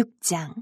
6장.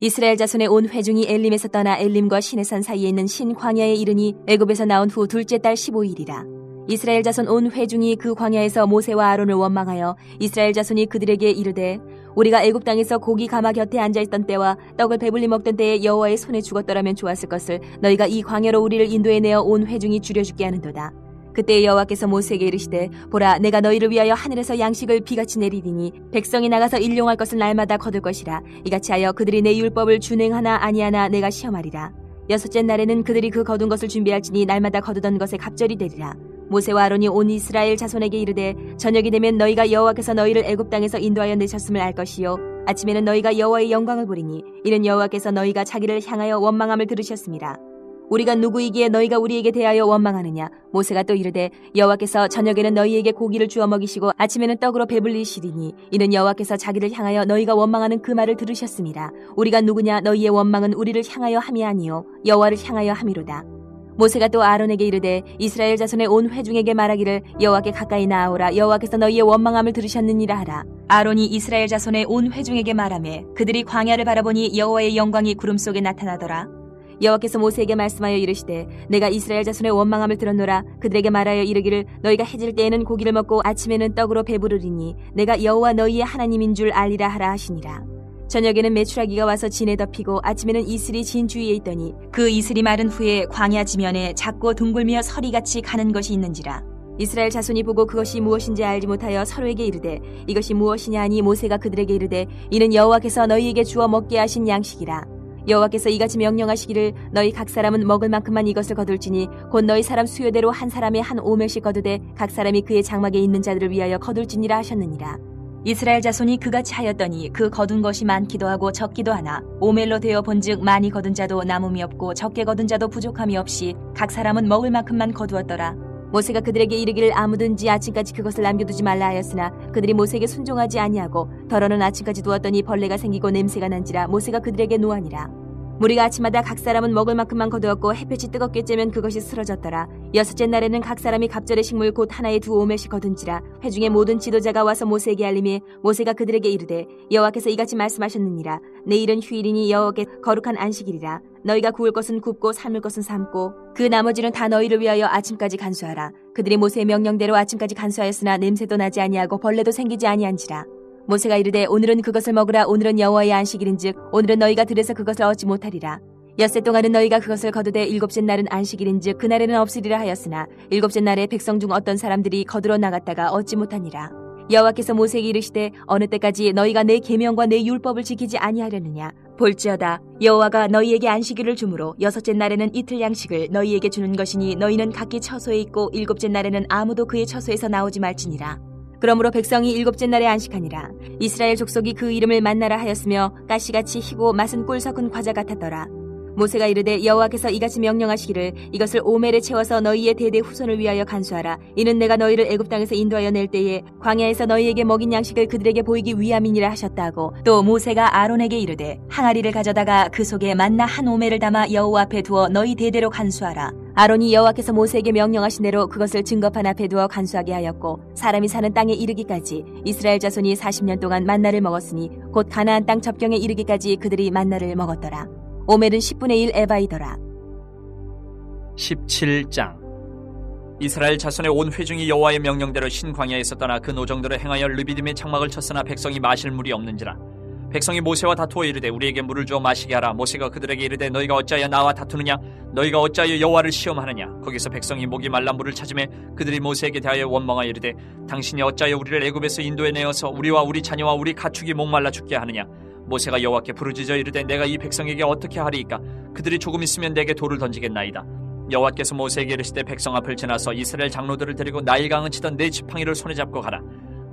이스라엘 자손의 온 회중이 엘림에서 떠나 엘림과 시내산 사이에 있는 신 광야에 이르니 애굽에서 나온 후 둘째 달 15일이라. 이스라엘 자손 온 회중이 그 광야에서 모세와 아론을 원망하여 이스라엘 자손이 그들에게 이르되 우리가 애굽 땅에서 고기 가마 곁에 앉아 있던 때와 떡을 배불리 먹던 때에 여호와의 손에 죽었더라면 좋았을 것을 너희가 이 광야로 우리를 인도해 내어 온 회중이 줄여 죽게 하는도다 그때 여호와께서 모세에게 이르시되 보라 내가 너희를 위하여 하늘에서 양식을 비같이 내리리니 백성이 나가서 일용할 것을 날마다 거둘 것이라. 이같이 하여 그들이 내 율법을 준행하나 아니하나 내가 시험하리라. 여섯째 날에는 그들이 그 거둔 것을 준비할지니 날마다 거두던 것에 갑절이 되리라. 모세와 아론이 온 이스라엘 자손에게 이르되 저녁이 되면 너희가 여호와께서 너희를 애굽 땅에서 인도하여 내셨음을 알 것이요. 아침에는 너희가 여호와의 영광을 보리니 이는 여호와께서 너희가 자기를 향하여 원망함을 들으셨습니다 우리가 누구이기에 너희가 우리에게 대하여 원망하느냐? 모세가 또 이르되 여호와께서 저녁에는 너희에게 고기를 주어 먹이시고 아침에는 떡으로 배불리시리니 이는 여호와께서 자기를 향하여 너희가 원망하는 그 말을 들으셨습니다. 우리가 누구냐? 너희의 원망은 우리를 향하여 함이 아니요 여호와를 향하여 함이로다. 모세가 또 아론에게 이르되 이스라엘 자손의 온 회중에게 말하기를 여호와께 가까이 나아오라. 여호와께서 너희의 원망함을 들으셨느니라 하라. 아론이 이스라엘 자손의 온 회중에게 말하매 그들이 광야를 바라보니 여호와의 영광이 구름 속에 나타나더라 여호와께서 모세에게 말씀하여 이르시되 내가 이스라엘 자손의 원망함을 들었노라. 그들에게 말하여 이르기를 너희가 해질 때에는 고기를 먹고 아침에는 떡으로 배부르리니 내가 여호와 너희의 하나님인 줄 알리라 하라 하시니라. 저녁에는 메추라기가 와서 진에 덮이고 아침에는 이슬이 진 주위에 있더니 그 이슬이 마른 후에 광야 지면에 작고 둥글며 서리같이 가는 것이 있는지라. 이스라엘 자손이 보고 그것이 무엇인지 알지 못하여 서로에게 이르되 이것이 무엇이냐 하니 모세가 그들에게 이르되 이는 여호와께서 너희에게 주어 먹게 하신 양식이라 여호와께서 이같이 명령하시기를 너희 각 사람은 먹을 만큼만 이것을 거둘지니 곧 너희 사람 수요대로 한 사람의 한 오멜씩 거두되 각 사람이 그의 장막에 있는 자들을 위하여 거둘지니라 하셨느니라. 이스라엘 자손이 그같이 하였더니 그 거둔 것이 많기도 하고 적기도 하나 오멜로 되어 본즉 많이 거둔 자도 남음이 없고 적게 거둔 자도 부족함이 없이 각 사람은 먹을 만큼만 거두었더라. 모세가 그들에게 이르기를 아무든지 아침까지 그것을 남겨두지 말라 하였으나 그들이 모세에게 순종하지 아니하고 더러는 아침까지 두었더니 벌레가 생기고 냄새가 난지라 모세가 그들에게 노하니라. 무리가 아침마다 각 사람은 먹을 만큼만 거두었고 햇볕이 뜨겁게 쬐면 그것이 쓰러졌더라. 여섯째 날에는 각 사람이 갑절의 식물 곧 하나에 두 오멜씩 거둔지라. 회중의 모든 지도자가 와서 모세에게 알림해 모세가 그들에게 이르되 여호와께서 이같이 말씀하셨느니라. 내일은 휴일이니 여호와께 거룩한 안식일이라. 너희가 구울 것은 굽고 삶을 것은 삶고 그 나머지는 다 너희를 위하여 아침까지 간수하라. 그들이 모세의 명령대로 아침까지 간수하였으나 냄새도 나지 아니하고 벌레도 생기지 아니한지라. 모세가 이르되 오늘은 그것을 먹으라. 오늘은 여호와의 안식일인즉 오늘은 너희가 들에서 그것을 얻지 못하리라. 엿새 동안은 너희가 그것을 거두되 일곱째 날은 안식일인즉 그날에는 없으리라 하였으나 일곱째 날에 백성 중 어떤 사람들이 거두러 나갔다가 얻지 못하니라. 여호와께서 모세에게 이르시되 어느 때까지 너희가 내 계명과 내 율법을 지키지 아니하려느냐? 볼지어다. 여호와가 너희에게 안식일을 주므로 여섯째 날에는 이틀 양식을 너희에게 주는 것이니 너희는 각기 처소에 있고 일곱째 날에는 아무도 그의 처소에서 나오지 말지니라 그러므로 백성이 일곱째 날에 안식하니라. 이스라엘 족속이 그 이름을 만나라 하였으며 가시같이 희고 맛은 꿀 섞은 과자 같았더라. 모세가 이르되 여호와께서 이같이 명령하시기를 이것을 오멜에 채워서 너희의 대대 후손을 위하여 간수하라. 이는 내가 너희를 애굽 땅에서 인도하여 낼 때에 광야에서 너희에게 먹인 양식을 그들에게 보이기 위함이니라 하셨다고. 또 모세가 아론에게 이르되 항아리를 가져다가 그 속에 만나 한 오멜을 담아 여호와 앞에 두어 너희 대대로 간수하라. 아론이 여호와께서 모세에게 명령하신 대로 그것을 증거판 앞에 두어 간수하게 하였고 사람이 사는 땅에 이르기까지 이스라엘 자손이 40년 동안 만나를 먹었으니 곧 가나안 땅 접경에 이르기까지 그들이 만나를 먹었더라. 오멜은 10분의 1 에바이더라. 17장 이스라엘 자손의 온 회중이 여호와의 명령대로 신광야에서 떠나 그 노정대로 행하여 르비딤의 장막을 쳤으나 백성이 마실 물이 없는지라 백성이 모세와 다투어 이르되 우리에게 물을 주어 마시게 하라. 모세가 그들에게 이르되 너희가 어찌하여 나와 다투느냐? 너희가 어찌하여 여호와를 시험하느냐? 거기서 백성이 목이 말라 물을 찾음에 그들이 모세에게 대하여 원망하여 이르되 당신이 어찌하여 우리를 애굽에서 인도에 내어서 우리와 우리 자녀와 우리 가축이 목말라 죽게 하느냐? 모세가 여호와께 부르짖어 이르되 내가 이 백성에게 어떻게 하리이까? 그들이 조금 있으면 내게 돌을 던지겠나이다. 여호와께서 모세에게 이르시되 백성 앞을 지나서 이스라엘 장로들을 데리고 나일강을 치던 네 지팡이를 손에 잡고 가라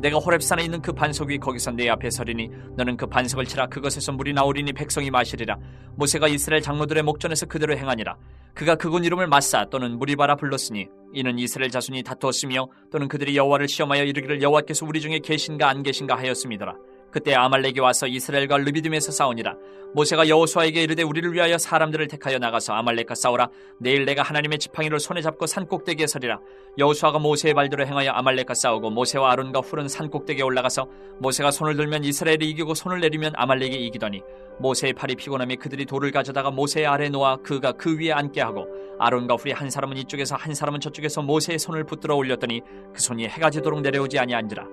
내가 호렙산에 있는 그 반석이 거기서 내 앞에 서리니 너는 그 반석을 치라. 그것에서 물이 나오리니 백성이 마시리라. 모세가 이스라엘 장로들의 목전에서 그대로 행하니라. 그가 그곳 이름을 마사 또는 무리바라 불렀으니 이는 이스라엘 자손이 다투었으며 또는 그들이 여호와를 시험하여 이르기를 여호와께서 우리 중에 계신가 안 계신가 하였음이더라 그때 아말렉이 와서 이스라엘과 르비딤에서 싸우니라. 모세가 여호수아에게 이르되 우리를 위하여 사람들을 택하여 나가서 아말렉과 싸우라. 내일 내가 하나님의 지팡이를 손에 잡고 산 꼭대기에 서리라. 여호수아가 모세의 발대로 행하여 아말렉과 싸우고 모세와 아론과 훌은 산 꼭대기에 올라가서 모세가 손을 들면 이스라엘이 이기고 손을 내리면 아말렉이 이기더니 모세의 팔이 피곤함이 그들이 돌을 가져다가 모세의 아래 놓아 그가 그 위에 앉게 하고 아론과 훌이 한 사람은 이쪽에서 한 사람은 저쪽에서 모세의 손을 붙들어 올렸더니 그 손이 해가 지도록 내려오지 아니한지라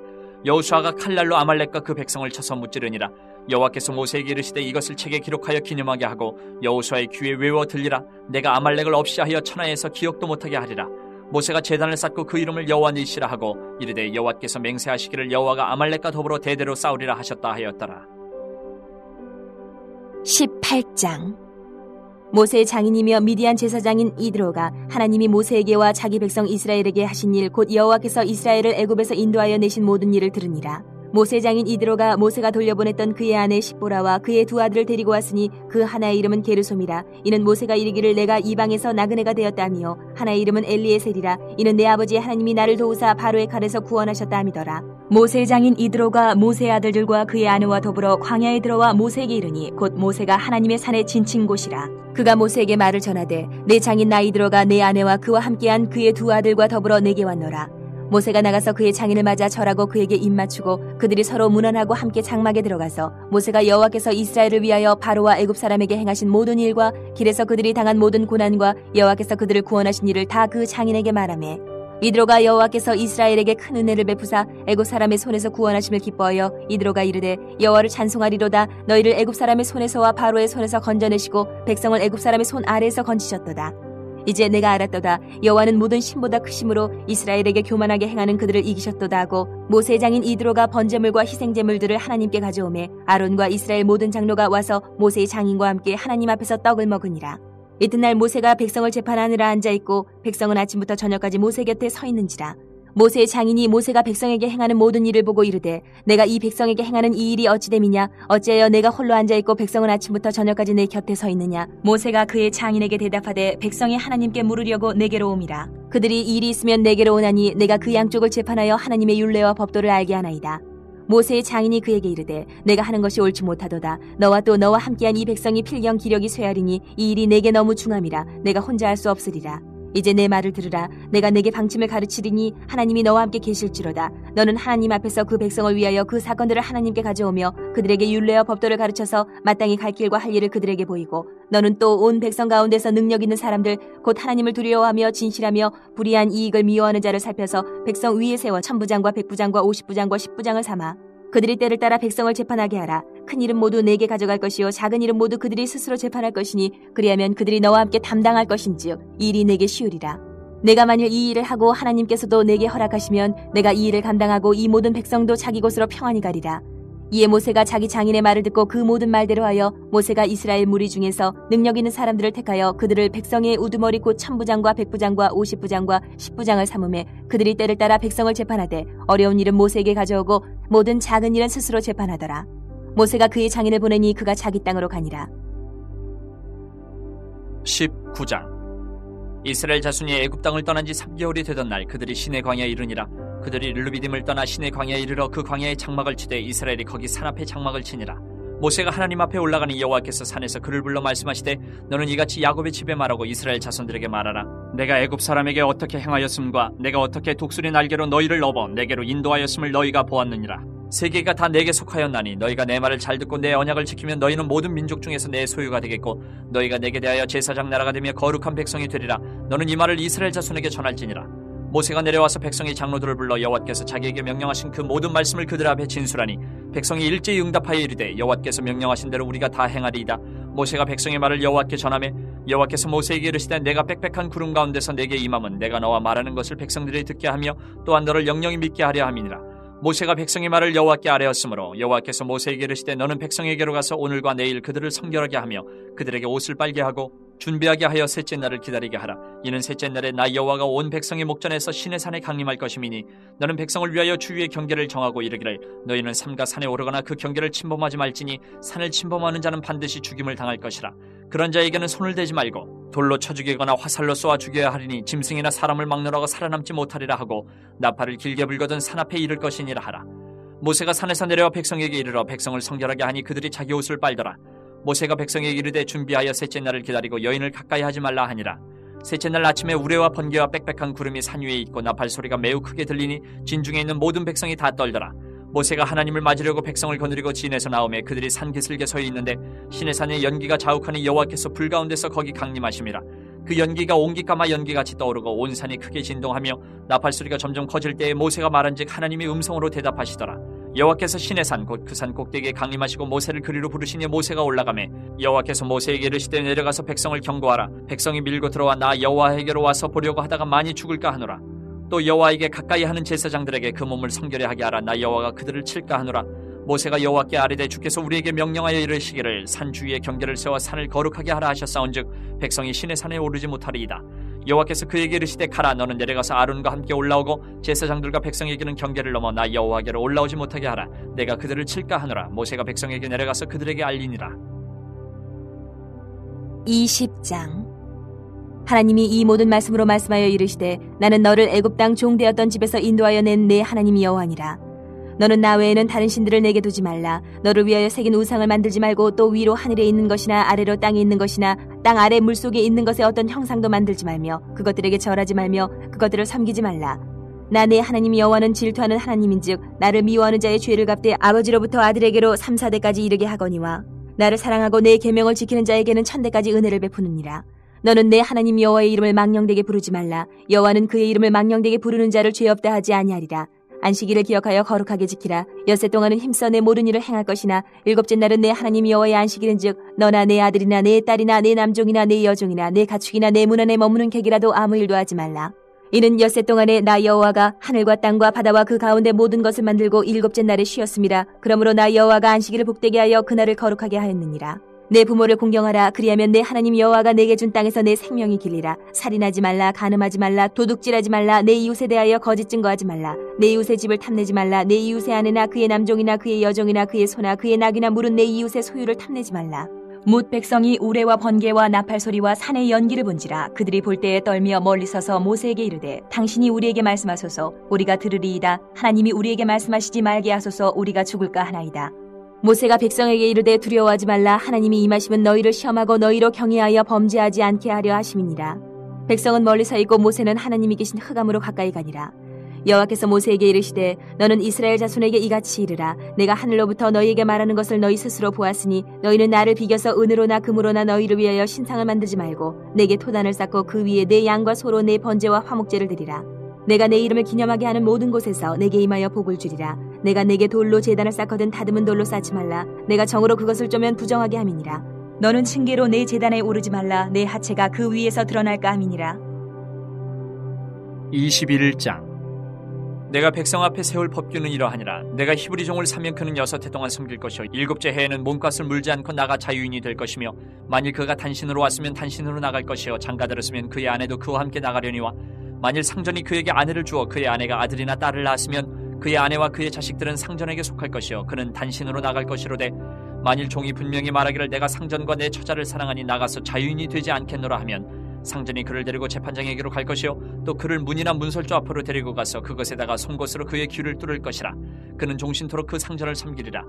여호수아가 칼날로 아말렉과 그 백성을 쳐서 무찌르니라. 여호와께서 모세에게 이르시되 이것을 책에 기록하여 기념하게 하고 여호수아의 귀에 외워 들리라. 내가 아말렉을 없이 하여 천하에서 기억도 못하게 하리라. 모세가 제단을 쌓고 그 이름을 여호와 니시라 하고 이르되 여호와께서 맹세하시기를 여호와가 아말렉과 더불어 대대로 싸우리라 하셨다 하였더라. 18장 모세의 장인이며 미디안 제사장인 이드로가 하나님이 모세에게와 자기 백성 이스라엘에게 하신 일 곧 여호와께서 이스라엘을 애굽에서 인도하여 내신 모든 일을 들으니라. 모세 장인 이드로가 모세가 돌려보냈던 그의 아내 십보라와 그의 두 아들을 데리고 왔으니 그 하나의 이름은 게르솜이라. 이는 모세가 이르기를 내가 이방에서 나그네가 되었다며 하나의 이름은 엘리에셀이라. 이는 내 아버지 하나님이 나를 도우사 바로의 칼에서 구원하셨다 함이더라. 모세 장인 이드로가 모세 아들들과 그의 아내와 더불어 광야에 들어와 모세에게 이르니 곧 모세가 하나님의 산에 진친 곳이라. 그가 모세에게 말을 전하되 내 장인 나이드로가 내 아내와 그와 함께한 그의 두 아들과 더불어 내게 왔노라 모세가 나가서 그의 장인을 맞아 절하고 그에게 입맞추고 그들이 서로 문안하고 함께 장막에 들어가서 모세가 여호와께서 이스라엘을 위하여 바로와 애굽 사람에게 행하신 모든 일과 길에서 그들이 당한 모든 고난과 여호와께서 그들을 구원하신 일을 다 그 장인에게 말하매 이드로가 여호와께서 이스라엘에게 큰 은혜를 베푸사 애굽 사람의 손에서 구원하심을 기뻐하여 이드로가 이르되 여호와를 찬송하리로다 너희를 애굽 사람의 손에서와 바로의 손에서 건져내시고 백성을 애굽 사람의 손 아래에서 건지셨도다 이제 내가 알았도다. 여호와는 모든 신보다 크심으로 이스라엘에게 교만하게 행하는 그들을 이기셨도다 하고 모세 장인 이드로가 번제물과 희생 제물들을 하나님께 가져오매 아론과 이스라엘 모든 장로가 와서 모세의 장인과 함께 하나님 앞에서 떡을 먹으니라. 이튿날 모세가 백성을 재판하느라 앉아 있고 백성은 아침부터 저녁까지 모세 곁에 서 있는지라. 모세의 장인이 모세가 백성에게 행하는 모든 일을 보고 이르되 내가 이 백성에게 행하는 이 일이 어찌됨이냐? 어찌하여 내가 홀로 앉아 있고 백성은 아침부터 저녁까지 내 곁에 서 있느냐? 모세가 그의 장인에게 대답하되 백성이 하나님께 물으려고 내게로 옴이라. 그들이 일이 있으면 내게로 오나니 내가 그 양쪽을 재판하여 하나님의 율례와 법도를 알게 하나이다. 모세의 장인이 그에게 이르되 내가 하는 것이 옳지 못하도다. 너와 또 너와 함께한 이 백성이 필경 기력이 쇠하리니 이 일이 내게 너무 중함이라. 내가 혼자 할 수 없으리라 이제 내 말을 들으라. 내가 내게 방침을 가르치리니 하나님이 너와 함께 계실지로다. 너는 하나님 앞에서 그 백성을 위하여 그 사건들을 하나님께 가져오며 그들에게 율례와 법도를 가르쳐서 마땅히 갈 길과 할 일을 그들에게 보이고 너는 또 온 백성 가운데서 능력 있는 사람들 곧 하나님을 두려워하며 진실하며 불의한 이익을 미워하는 자를 살펴서 백성 위에 세워 천부장과 백부장과 오십부장과 십부장을 삼아 그들이 때를 따라 백성을 재판하게 하라. 큰 일은 모두 내게 가져갈 것이요 작은 일은 모두 그들이 스스로 재판할 것이니 그리하면 그들이 너와 함께 담당할 것인지요 일이 내게 쉬우리라. 내가 만일 이 일을 하고 하나님께서도 내게 허락하시면 내가 이 일을 감당하고 이 모든 백성도 자기 곳으로 평안히 가리라. 이에 모세가 자기 장인의 말을 듣고 그 모든 말대로 하여 모세가 이스라엘 무리 중에서 능력 있는 사람들을 택하여 그들을 백성의 우두머리 곧 천부장과 백부장과 오십부장과 십부장을 삼음해 그들이 때를 따라 백성을 재판하되 어려운 일은 모세에게 가져오고 모든 작은 일은 스스로 재판하더라. 모세가 그의 장인을 보내니 그가 자기 땅으로 가니라. 19장 이스라엘 자손이 애굽 땅을 떠난 지 3개월이 되던 날 그들이 시내 광야에 이르니라 그들이 르비딤을 떠나 시내 광야에 이르러 그 광야에 장막을 치되 이스라엘이 거기 산 앞에 장막을 치니라. 모세가 하나님 앞에 올라가니 여호와께서 산에서 그를 불러 말씀하시되 너는 이같이 야곱의 집에 말하고 이스라엘 자손들에게 말하라 내가 애굽 사람에게 어떻게 행하였음과 내가 어떻게 독수리 날개로 너희를 넘어 내게로 인도하였음을 너희가 보았느니라 세계가 다 내게 속하였나니 너희가 내 말을 잘 듣고 내 언약을 지키면 너희는 모든 민족 중에서 내 소유가 되겠고 너희가 내게 대하여 제사장 나라가 되며 거룩한 백성이 되리라 너는 이 말을 이스라엘 자손에게 전할지니라 모세가 내려와서 백성의 장로들을 불러 여호와께서 자기에게 명령하신 그 모든 말씀을 그들 앞에 진술하니 백성이 일제히 응답하여 이르되 여호와께서 명령하신 대로 우리가 다 행하리이다. 모세가 백성의 말을 여호와께 전하매 여호와께서 모세에게 이르시되 내가 빽빽한 구름 가운데서 내게 임함은 내가 너와 말하는 것을 백성들이 듣게 하며 또한 너를 영영히 믿게 하려 함이니라. 모세가 백성의 말을 여호와께 아뢰었으므로 여호와께서 모세에게 이르시되 너는 백성에게로 가서 오늘과 내일 그들을 성결하게 하며 그들에게 옷을 빨게 하고 준비하게 하여 셋째 날을 기다리게 하라. 이는 셋째 날에 나 여호와가 온 백성의 목전에서 신의 산에 강림할 것임이니 너는 백성을 위하여 주위의 경계를 정하고 이르기를 너희는 삼가 산에 오르거나 그 경계를 침범하지 말지니 산을 침범하는 자는 반드시 죽임을 당할 것이라. 그런 자에게는 손을 대지 말고 돌로 쳐 죽이거나 화살로 쏘아 죽여야 하리니 짐승이나 사람을 막느라고 살아남지 못하리라 하고 나팔을 길게 불거든 산 앞에 이를 것이니라 하라. 모세가 산에서 내려와 백성에게 이르러 백성을 성결하게 하니 그들이 자기 옷을 빨더라. 모세가 백성에게 이르되 준비하여 셋째 날을 기다리고 여인을 가까이 하지 말라 하니라. 셋째 날 아침에 우레와 번개와 빽빽한 구름이 산 위에 있고 나팔 소리가 매우 크게 들리니 진중에 있는 모든 백성이 다 떨더라. 모세가 하나님을 맞으려고 백성을 거느리고 진에서 나오매 그들이 산 기슭에 서 있는데 신의 산에 연기가 자욱하니 여호와께서 불 가운데서 거기 강림하심이라. 그 연기가 옹기까마 연기같이 떠오르고 온 산이 크게 진동하며 나팔 소리가 점점 커질 때에 모세가 말한즉 하나님이 음성으로 대답하시더라. 여호와께서 신의 산 곧 그 산 꼭대기에 강림하시고 모세를 그리로 부르시니 모세가 올라가매 여호와께서 모세에게 이르시되 내려가서 백성을 경고하라 백성이 밀고 들어와 나 여호와에게로 와서 보려고 하다가 많이 죽을까 하노라 또 여호와에게 가까이 하는 제사장들에게 그 몸을 성결히 하게 하라. 나 여호와가 그들을 칠까 하노라. 모세가 여호와께 아뢰되 주께서 우리에게 명령하여 이르시기를 산 주위에 경계를 세워 산을 거룩하게 하라 하셨사온즉 백성이 신의 산에 오르지 못하리이다. 여호와께서 그에게 이르시되 가라. 너는 내려가서 아론과 함께 올라오고 제사장들과 백성에게는 경계를 넘어 나 여호와께로 올라오지 못하게 하라. 내가 그들을 칠까 하노라. 모세가 백성에게 내려가서 그들에게 알리니라. 20장 하나님이 이 모든 말씀으로 말씀하여 이르시되 나는 너를 애굽 땅 종되었던 집에서 인도하여 낸 내 하나님 여호와니라 너는 나 외에는 다른 신들을 내게 두지 말라. 너를 위하여 새긴 우상을 만들지 말고 또 위로 하늘에 있는 것이나 아래로 땅에 있는 것이나 땅 아래 물속에 있는 것의 어떤 형상도 만들지 말며 그것들에게 절하지 말며 그것들을 섬기지 말라. 나 내 하나님 여호와는 질투하는 하나님인즉 나를 미워하는 자의 죄를 갚되 아버지로부터 아들에게로 3, 4대까지 이르게 하거니와 나를 사랑하고 내 계명을 지키는 자에게는 천대까지 은혜를 베푸느니라. 너는 내 하나님 여호와의 이름을 망령되게 부르지 말라. 여호와는 그의 이름을 망령되게 부르는 자를 죄 없다 하지 아니하리라. 안식일을 기억하여 거룩하게 지키라. 엿새 동안은 힘써 내 모든 일을 행할 것이나 일곱째 날은 내 하나님 여호와의 안식일은즉 너나 내 아들이나 내 딸이나 내 남종이나 내 여종이나 내 가축이나 내 문 안에 머무는 객이라도 아무 일도 하지 말라. 이는 엿새 동안에 나 여호와가 하늘과 땅과 바다와 그 가운데 모든 것을 만들고 일곱째 날에 쉬었습니다. 그러므로 나 여호와가 안식일을 복되게 하여 그날을 거룩하게 하였느니라. 내 부모를 공경하라. 그리하면 내 하나님 여호와가 내게 준 땅에서 내 생명이 길리라. 살인하지 말라. 간음하지 말라. 도둑질하지 말라. 내 이웃에 대하여 거짓 증거하지 말라. 내 이웃의 집을 탐내지 말라. 내 이웃의 아내나 그의 남종이나 그의 여종이나 그의 소나 그의 낙이나 물은 내 이웃의 소유를 탐내지 말라. 못 백성이 우레와 번개와 나팔 소리와 산의 연기를 본지라. 그들이 볼 때에 떨며 멀리 서서 모세에게 이르되 당신이 우리에게 말씀하소서. 우리가 들으리이다. 하나님이 우리에게 말씀하시지 말게 하소서. 우리가 죽을까 하나이다 모세가 백성에게 이르되 두려워하지 말라. 하나님이 임하시면 너희를 시험하고 너희로 경외하여 범죄하지 않게 하려 하심이니라. 백성은 멀리 서 있고 모세는 하나님이 계신 흑암으로 가까이 가니라. 여호와께서 모세에게 이르시되 너는 이스라엘 자손에게 이같이 이르라. 내가 하늘로부터 너희에게 말하는 것을 너희 스스로 보았으니 너희는 나를 비겨서 은으로나 금으로나 너희를 위하여 신상을 만들지 말고 내게 토단을 쌓고 그 위에 내 양과 소로 내 번제와 화목제를 드리라 내가 내 이름을 기념하게 하는 모든 곳에서 내게 임하여 복을 주리라. 내가 내게 돌로 재단을 쌓거든 다듬은 돌로 쌓지 말라. 내가 정으로 그것을 쪼면 부정하게 함이니라. 너는 층계로 내 재단에 오르지 말라. 내 하체가 그 위에서 드러날까 함이니라. 21장 내가 백성 앞에 세울 법규는 이러하니라. 내가 히브리 종을 사면 그는 여섯 해 동안 섬길 것이요 일곱째 해에는 몸값을 물지 않고 나가 자유인이 될 것이며 만일 그가 단신으로 왔으면 단신으로 나갈 것이요 장가들었으면 그의 아내도 그와 함께 나가려니와 만일 상전이 그에게 아내를 주어 그의 아내가 아들이나 딸을 낳았으면 그의 아내와 그의 자식들은 상전에게 속할 것이요. 그는 단신으로 나갈 것이로되 만일 종이 분명히 말하기를 내가 상전과 내 처자를 사랑하니 나가서 자유인이 되지 않겠노라 하면 상전이 그를 데리고 재판장에게로 갈 것이요. 또 그를 문이나 문설주 앞으로 데리고 가서 그것에다가 송곳으로 그의 귀를 뚫을 것이라. 그는 종신토록 그 상전을 섬기리라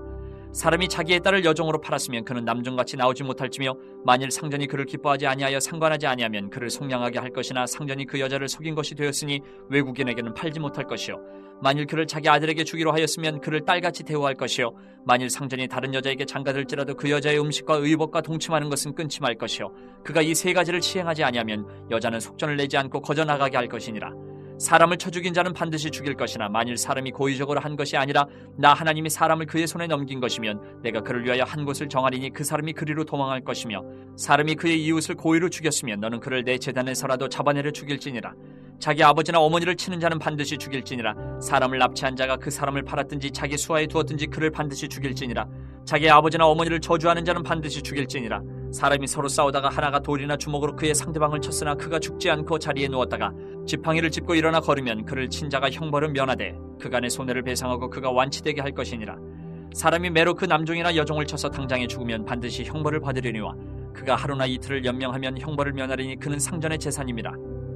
사람이 자기의 딸을 여종으로 팔았으면 그는 남종같이 나오지 못할지며 만일 상전이 그를 기뻐하지 아니하여 상관하지 아니하면 그를 속량하게 할 것이나 상전이 그 여자를 속인 것이 되었으니 외국인에게는 팔지 못할 것이요. 만일 그를 자기 아들에게 주기로 하였으면 그를 딸같이 대우할 것이요. 만일 상전이 다른 여자에게 장가들지라도 그 여자의 음식과 의복과 동침하는 것은 끊지 말 것이요. 그가 이 세 가지를 시행하지 아니하면 여자는 속전을 내지 않고 거저 나가게 할 것이니라 사람을 쳐 죽인 자는 반드시 죽일 것이나 만일 사람이 고의적으로 한 것이 아니라 나 하나님이 사람을 그의 손에 넘긴 것이면 내가 그를 위하여 한 곳을 정하리니 그 사람이 그리로 도망할 것이며 사람이 그의 이웃을 고의로 죽였으면 너는 그를 내 재단에서라도 잡아내려 죽일지니라 자기 아버지나 어머니를 치는 자는 반드시 죽일지니라. 사람을 납치한 자가 그 사람을 팔았든지 자기 수하에 두었든지 그를 반드시 죽일지니라. 자기 아버지나 어머니를 저주하는 자는 반드시 죽일지니라. 사람이 서로 싸우다가 하나가 돌이나 주먹으로 그의 상대방을 쳤으나 그가 죽지 않고 자리에 누웠다가 지팡이를 짚고 일어나 걸으면 그를 친 자가 형벌은 면하되 그간의 손해를 배상하고 그가 완치되게 할 것이니라. 사람이 매로 그 남종이나 여종을 쳐서 당장에 죽으면 반드시 형벌을 받으려니와 그가 하루나 이틀을 연명하면 형벌을 면하리니 그는 상전의 재산입니다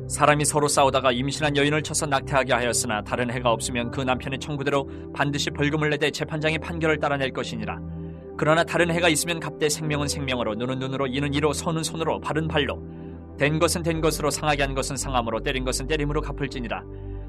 사람이 서로 싸우다가 임신한 여인을 쳐서 낙태하게 하였으나 다른 해가 없으면 그 남편의 청구대로 반드시 벌금을 내되 재판장의 판결을 따라낼 것이니라. 그러나 다른 해가 있으면 갑대 생명은 생명으로 눈은 눈으로 이는 이로 손은 손으로 발은 발로 된 것은 된 것으로 상하게 한 것은 상함으로 때린 것은 때림으로 갚을지니라.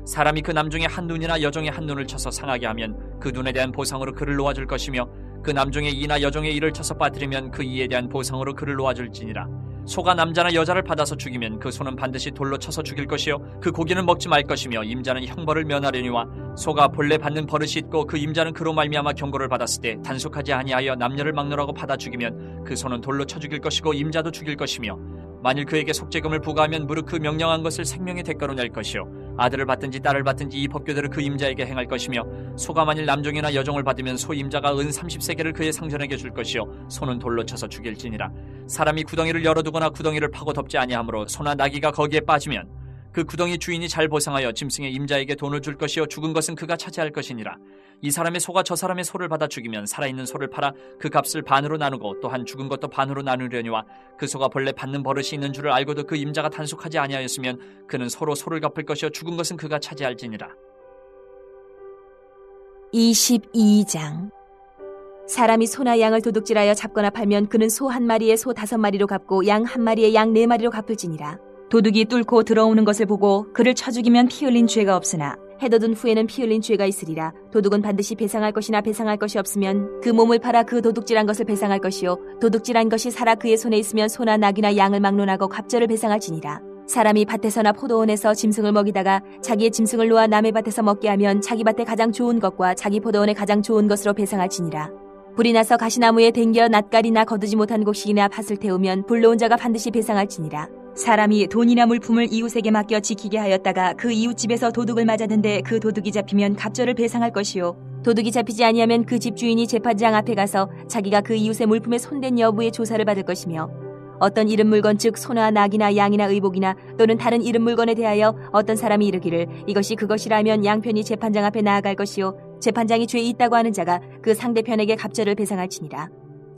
사람이 그 남중의 한 눈이나 여종의 한 눈을 쳐서 상하게 하면 그 눈에 대한 보상으로 그를 놓아줄 것이며 그 남중의 이나 여종의 이를 쳐서 빠뜨리면 그 이에 대한 보상으로 그를 놓아줄지니라. 소가 남자나 여자를 받아서 죽이면 그 소는 반드시 돌로 쳐서 죽일 것이요. 그 고기는 먹지 말 것이며 임자는 형벌을 면하려니와 소가 본래 받는 버릇이 있고 그 임자는 그로 말미암아 경고를 받았을 때 단속하지 아니하여 남녀를 막노라고 받아 죽이면 그 소는 돌로 쳐 죽일 것이고 임자도 죽일 것이며 만일 그에게 속죄금을 부과하면 무릇 그 명령한 것을 생명의 대가로 낼 것이요. 아들을 받든지 딸을 받든지 이 법규대로 그 임자에게 행할 것이며 소가 만일 남종이나 여종을 받으면 소 임자가 은 30세계를 그의 상전에게 줄 것이요. 소는 돌로 쳐서 죽일지니라. 사람이 구덩이를 열어두거나 구덩이를 파고 덮지 아니하므로 소나 나귀가 거기에 빠지면 그 구덩이 주인이 잘 보상하여 짐승의 임자에게 돈을 줄 것이요 죽은 것은 그가 차지할 것이니라 이 사람의 소가 저 사람의 소를 받아 죽이면 살아있는 소를 팔아 그 값을 반으로 나누고 또한 죽은 것도 반으로 나누려니와 그 소가 본래 받는 버릇이 있는 줄을 알고도 그 임자가 단속하지 아니하였으면 그는 서로 소를 갚을 것이요 죽은 것은 그가 차지할지니라. 22장 사람이 소나 양을 도둑질하여 잡거나 팔면 그는 소 한 마리에 소 다섯 마리로 갚고 양 한 마리에 양 네 마리로 갚을지니라. 도둑이 뚫고 들어오는 것을 보고 그를 쳐 죽이면 피 흘린 죄가 없으나 해돋은 후에는 피 흘린 죄가 있으리라. 도둑은 반드시 배상할 것이나 배상할 것이 없으면 그 몸을 팔아 그 도둑질한 것을 배상할 것이요. 도둑질한 것이 살아 그의 손에 있으면 소나 낙이나 양을 막론하고 갑절을 배상할지니라. 사람이 밭에서나 포도원에서 짐승을 먹이다가 자기의 짐승을 놓아 남의 밭에서 먹게 하면 자기 밭에 가장 좋은 것과 자기 포도원에 가장 좋은 것으로 배상할지니라. 불이 나서 가시나무에 댕겨 낯가리나 거두지 못한 곡식이나 밭을 태우면 불러온 자가 반드시 배상할지니라. 사람이 돈이나 물품을 이웃에게 맡겨 지키게 하였다가 그 이웃집에서 도둑을 맞았는데 그 도둑이 잡히면 갑절을 배상할 것이요. 도둑이 잡히지 아니하면 그 집 주인이 재판장 앞에 가서 자기가 그 이웃의 물품에 손댄 여부의 조사를 받을 것이며 어떤 이름 물건 즉 소나 낙이나 양이나 의복이나 또는 다른 이름 물건에 대하여 어떤 사람이 이르기를 이것이 그것이라면 양편이 재판장 앞에 나아갈 것이요 재판장이 죄 있다고 하는 자가 그 상대편에게 갑절을 배상할지니라.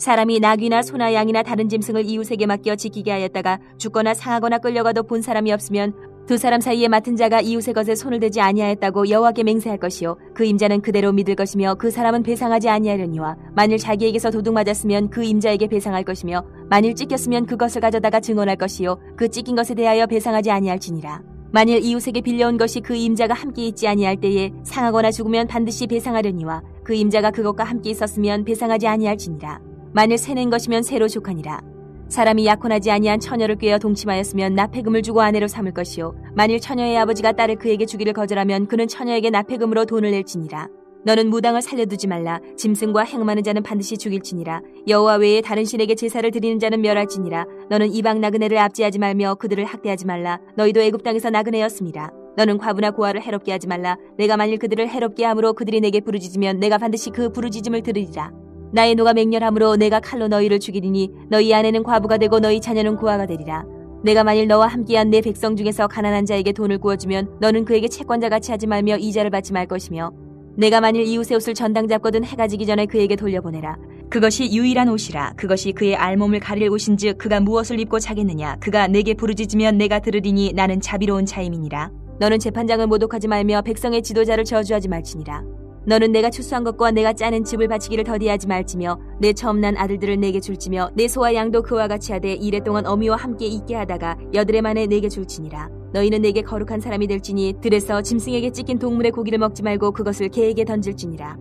사람이 낙이나 소나 양이나 다른 짐승을 이웃에게 맡겨 지키게 하였다가 죽거나 상하거나 끌려가도 본 사람이 없으면 두 사람 사이에 맡은 자가 이웃의 것에 손을 대지 아니하였다고 여호와께 맹세할 것이요. 그 임자는 그대로 믿을 것이며 그 사람은 배상하지 아니하려니와 만일 자기에게서 도둑 맞았으면 그 임자에게 배상할 것이며 만일 찢겼으면 그것을 가져다가 증언할 것이요. 그 찢긴 것에 대하여 배상하지 아니할지니라. 만일 이웃에게 빌려온 것이 그 임자가 함께 있지 아니할 때에 상하거나 죽으면 반드시 배상하려니와 그 임자가 그것과 함께 있었으면 배상하지 아니할지니라 만일 새낸 것이면 새로 족하니라. 사람이 약혼하지 아니한 처녀를 꿰어 동침하였으면 납폐금을 주고 아내로 삼을 것이요 만일 처녀의 아버지가 딸을 그에게 주기를 거절하면 그는 처녀에게 납폐금으로 돈을 낼지니라. 너는 무당을 살려두지 말라. 짐승과 행음하는 자는 반드시 죽일지니라. 여호와 외에 다른 신에게 제사를 드리는 자는 멸할지니라. 너는 이방 나그네를 압제하지 말며 그들을 학대하지 말라. 너희도 애굽 땅에서 나그네였습니다. 너는 과부나 고아를 해롭게 하지 말라. 내가 만일 그들을 해롭게 함으로 그들이 내게 부르짖으면 내가 반드시 그 부르짖음을 들으리라. 나의 노가 맹렬함으로 내가 칼로 너희를 죽이리니 너희 아내는 과부가 되고 너희 자녀는 고아가 되리라. 내가 만일 너와 함께한 내 백성 중에서 가난한 자에게 돈을 구워주면 너는 그에게 채권자 같이 하지 말며 이자를 받지 말 것이며 내가 만일 이웃의 옷을 전당 잡거든 해가 지기 전에 그에게 돌려보내라. 그것이 유일한 옷이라. 그것이 그의 알몸을 가릴 옷인즉 그가 무엇을 입고 자겠느냐. 그가 내게 부르짖으면 내가 들으리니 나는 자비로운 자임이니라. 너는 재판장을 모독하지 말며 백성의 지도자를 저주하지 말지니라. 너는 내가 추수한 것과 내가 짜는 집을 바치기를 더디하지 말지며 내 처음 난 아들들을 내게 줄지며 내 소와 양도 그와 같이 하되 이래 동안 어미와 함께 있게 하다가 여드레 만에 내게 줄지니라. 너희는 내게 거룩한 사람이 될지니 들에서 짐승에게 찢긴 동물의 고기를 먹지 말고 그것을 개에게 던질지니라.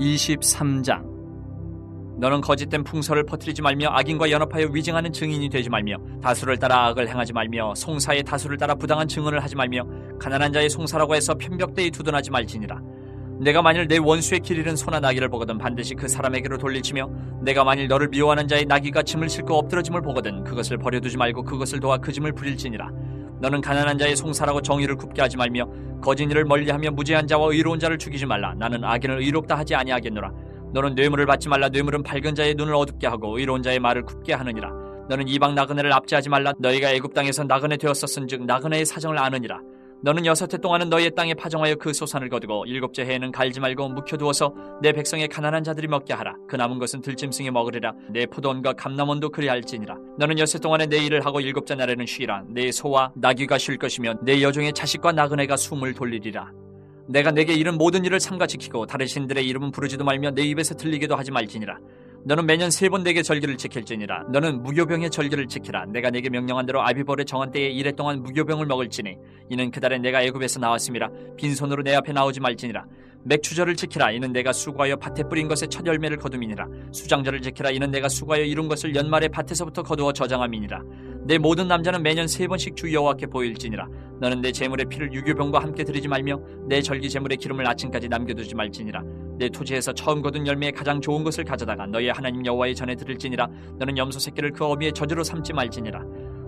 23장 너는 거짓된 풍설을 퍼뜨리지 말며 악인과 연합하여 위증하는 증인이 되지 말며 다수를 따라 악을 행하지 말며 송사의 다수를 따라 부당한 증언을 하지 말며 가난한 자의 송사라고 해서 편벽대에 두둔하지 말지니라. 내가 만일 내 원수의 길 잃은 소나 나귀를 보거든 반드시 그 사람에게로 돌리치며 내가 만일 너를 미워하는 자의 나귀가 짐을 싣고 엎드러짐을 보거든 그것을 버려두지 말고 그것을 도와 그 짐을 부릴지니라. 너는 가난한 자의 송사라고 정의를 굽게 하지 말며 거짓 일을 멀리하며 무죄한 자와 의로운 자를 죽이지 말라. 나는 악인을 의롭다 하지 아니하겠노라 너는 뇌물을 받지 말라 뇌물은 밝은 자의 눈을 어둡게 하고 의로운 자의 말을 굽게 하느니라 너는 이방 나그네를 압제하지 말라 너희가 애굽 땅에서 나그네 되었었은즉 나그네의 사정을 아느니라 너는 여섯 해 동안은 너의 땅에 파종하여 그 소산을 거두고 일곱째 해에는 갈지 말고 묵혀두어서 내 백성의 가난한 자들이 먹게 하라. 그 남은 것은 들짐승이 먹으리라. 내 포도원과 감남원도 그리할지니라. 너는 여섯 동안에 내 일을 하고 일곱째 날에는 쉬라. 내 소와 나귀가 쉴 것이며 내 여종의 자식과 나그네가 숨을 돌리리라. 내가 내게 이른 모든 일을 삼가 지키고 다른 신들의 이름은 부르지도 말며 내 입에서 들리게도 하지 말지니라. 너는 매년 세 번 내게 절기를 지킬지니라. 너는 무교병의 절기를 지키라. 내가 내게 명령한 대로 아비벌의 정한 때에 이래 동안 무교병을 먹을지니 이는 그달에 내가 애굽에서 나왔음이라. 빈손으로 내 앞에 나오지 말지니라. 맥추절을 지키라. 이는 내가 수고하여 밭에 뿌린 것의 첫 열매를 거둠이니라. 수장절을 지키라. 이는 내가 수고하여 이룬 것을 연말에 밭에서부터 거두어 저장함이니라. 내 모든 남자는 매년 세 번씩 주 여호와께 보일지니라. 너는 내 재물의 피를 유교병과 함께 드리지 말며 내 절기 재물의 기름을 아침까지 남겨두지 말지니라. 내 토지에서 처음 거둔 열매의 가장 좋은 것을 가져다가 너의 하나님 여호와의 전에 드릴지니라. 너는 염소 새끼를 그 어미의 저주로 삼지 말지니라.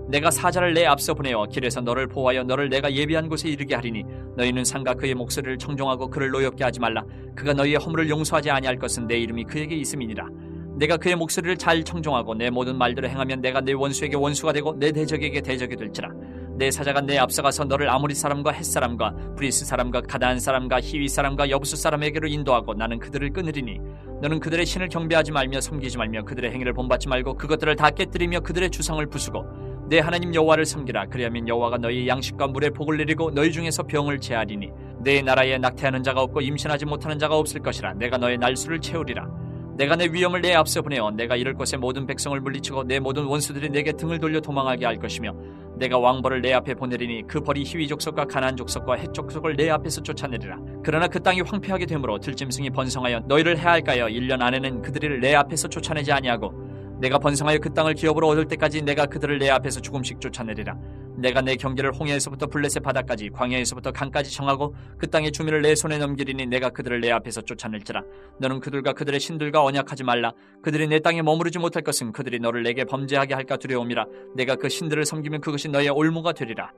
내가 사자를 네 앞서 보내어 길에서 너를 보호하여 너를 내가 예비한 곳에 이르게 하리니 너희는 삼가 그의 목소리를 청종하고 그를 노엽게 하지 말라. 그가 너희의 허물을 용서하지 아니할 것은 내 이름이 그에게 있음이니라. 네가 그의 목소리를 잘 청종하고 내 모든 말들을 행하면 내가 네 원수에게 원수가 되고 네 대적에게 대적이 될지라. 내 사자가 네 앞서가서 너를 아모리 사람과 헷 사람과 브리스 사람과 가나안 사람과 히위 사람과 여부스 사람에게로 인도하고 나는 그들을 끊으리니 너는 그들의 신을 경배하지 말며 섬기지 말며 그들의 행위를 본받지 말고 그것들을 다 깨뜨리며 그들의 주상을 부수고 내 하나님 여호와를 섬기라. 그리하면 여호와가 너희 양식과 물에 복을 내리고 너희 중에서 병을 제하리니 내 나라에 낙태하는 자가 없고 임신하지 못하는 자가 없을 것이라. 내가 너의 날수를 채우리라. 내가 내 위엄을 내 앞서 보내어 내가 이럴 것에 모든 백성을 물리치고 내 모든 원수들이 내게 등을 돌려 도망하게 할 것이며 내가 왕벌을 내 앞에 보내리니 그 벌이 희위 족속과 가난 족속과 헷 족속을 내 앞에서 쫓아내리라. 그러나 그 땅이 황폐하게 되므로 들짐승이 번성하여 너희를 해할까요? 1년 안에는 그들을 내 앞에서 쫓아내지 아니하고 내가 번성하여 그 땅을 기업으로 얻을 때까지 내가 그들을 내 앞에서 조금씩 쫓아내리라. 내가 내 경계를 홍해에서부터 블레셋 바다까지 광야에서부터 강까지 정하고 그 땅의 주민을 내 손에 넘기리니 내가 그들을 내 앞에서 쫓아낼지라. 너는 그들과 그들의 신들과 언약하지 말라. 그들이 내 땅에 머무르지 못할 것은 그들이 너를 내게 범죄하게 할까 두려움이라. 내가 그 신들을 섬기면 그것이 너의 올무가 되리라.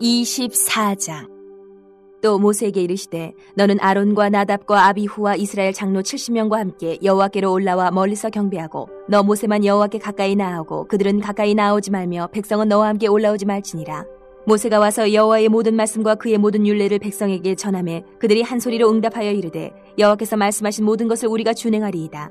24장 또 모세에게 이르시되 너는 아론과 나답과 아비후와 이스라엘 장로 70명과 함께 여호와께로 올라와 멀리서 경배하고 너 모세만 여호와께 가까이 나아오고 그들은 가까이 나오지 말며 백성은 너와 함께 올라오지 말지니라. 모세가 와서 여호와의 모든 말씀과 그의 모든 율례를 백성에게 전하매 그들이 한 소리로 응답하여 이르되 여호와께서 말씀하신 모든 것을 우리가 준행하리이다.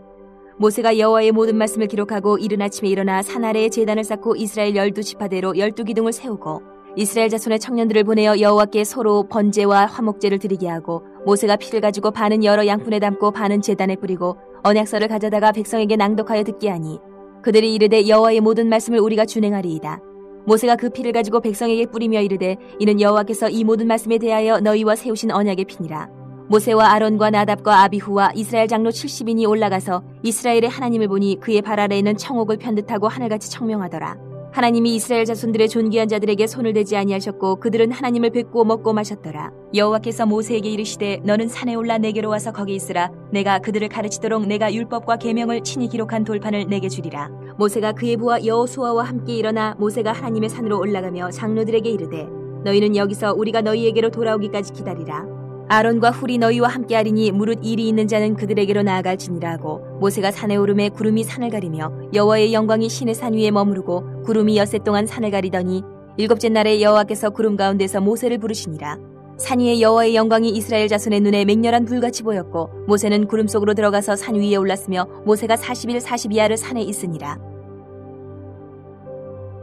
모세가 여호와의 모든 말씀을 기록하고 이른 아침에 일어나 산 아래에 제단을 쌓고 이스라엘 열두 지파대로 열두 기둥을 세우고 이스라엘 자손의 청년들을 보내어 여호와께 서로 번제와 화목제를 드리게 하고 모세가 피를 가지고 반은 여러 양푼에 담고 반은 제단에 뿌리고 언약서를 가져다가 백성에게 낭독하여 듣게 하니 그들이 이르되 여호와의 모든 말씀을 우리가 준행하리이다. 모세가 그 피를 가지고 백성에게 뿌리며 이르되 이는 여호와께서 이 모든 말씀에 대하여 너희와 세우신 언약의 피니라. 모세와 아론과 나답과 아비후와 이스라엘 장로 70인이 올라가서 이스라엘의 하나님을 보니 그의 발 아래에는 청옥을 편듯하고 하늘같이 청명하더라. 하나님이 이스라엘 자손들의 존귀한 자들에게 손을 대지 아니하셨고 그들은 하나님을 뵙고 먹고 마셨더라. 여호와께서 모세에게 이르시되 너는 산에 올라 내게로 와서 거기 있으라. 내가 그들을 가르치도록 내가 율법과 계명을 친히 기록한 돌판을 내게 주리라. 모세가 그의 부하 여호수아와 함께 일어나 모세가 하나님의 산으로 올라가며 장로들에게 이르되 너희는 여기서 우리가 너희에게로 돌아오기까지 기다리라. 아론과 훌이 너희와 함께하리니 무릇 일이 있는 자는 그들에게로 나아갈지니라 하고 모세가 산에 오름에 구름이 산을 가리며 여호와의 영광이 신의 산 위에 머무르고 구름이 엿새 동안 산을 가리더니 일곱째 날에 여호와께서 구름 가운데서 모세를 부르시니라. 산 위에 여호와의 영광이 이스라엘 자손의 눈에 맹렬한 불같이 보였고 모세는 구름 속으로 들어가서 산 위에 올랐으며 모세가 40일 42야를 산에 있으니라.